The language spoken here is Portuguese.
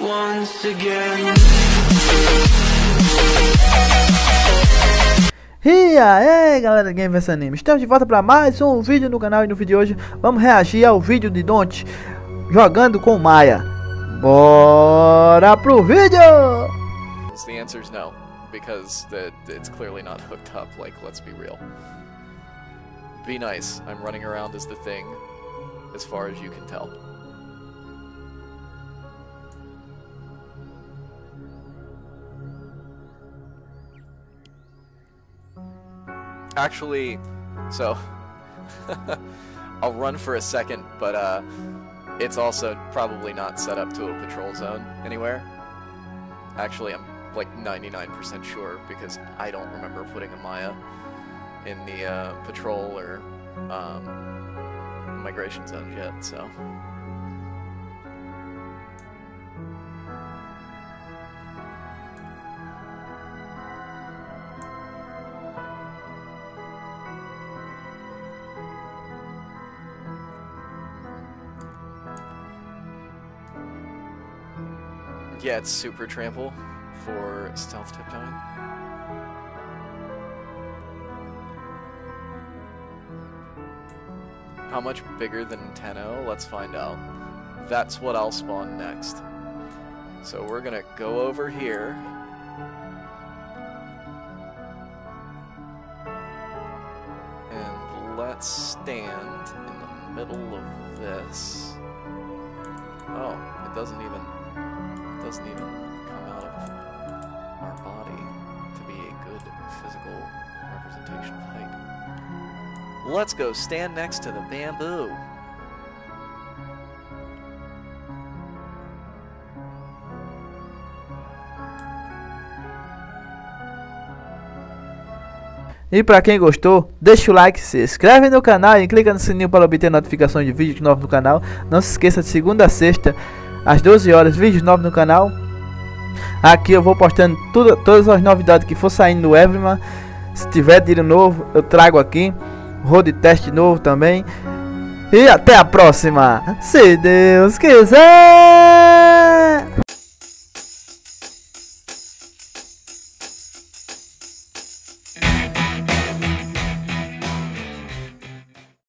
once again. E aí galera Game vs Anime, estamos de volta para mais um vídeo no canal e no vídeo de hoje vamos reagir ao vídeo de Don't jogando com Maia. Bora pro vídeo! The answer is no, because the, it's clearly not hooked up, like, let's be real. Be nice, I'm running around as the thing, as far as you can tell. Actually, so, I'll run for a second, but, uh, it's also probably not set up to a patrol zone anywhere. Actually, I'm like 99% sure because I don't remember putting a Maya in the uh, patrol or um, migration zones yet, so. Yeah, it's super trample for stealth tiptoeing. How much bigger than Tenno? Let's find out. That's what I'll spawn next. So we're gonna go over here. And let's stand in the middle of this. Oh, it doesn't even doesn't even come out of our body to be a good physical representation of height. Let's go stand next to the bamboo. E para quem gostou, deixa o like, se inscreve no canal e clica no sininho para obter notificações de vídeos novos no canal. Não se esqueça de segunda a sexta às 12 horas, vídeos novos no canal. Aqui eu vou postando tudo, todas as novidades que for saindo do Everman. Se tiver tiro novo, eu trago aqui. Road teste novo também. E até a próxima, se Deus quiser.